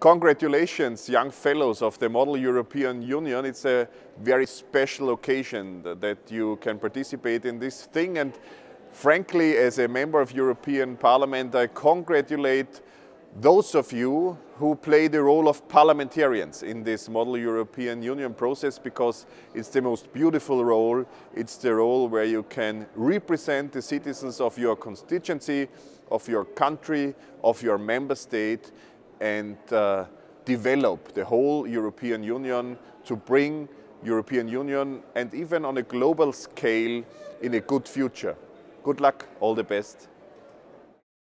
Congratulations, young fellows of the Model European Union. It's a very special occasion that you can participate in this thing. And frankly, as a member of European Parliament, I congratulate those of you who play the role of parliamentarians in this Model European Union process because it's the most beautiful role. It's the role where you can represent the citizens of your constituency, of your country, of your member state and uh, develop the whole European Union to bring European Union and even on a global scale in a good future. Good luck, all the best.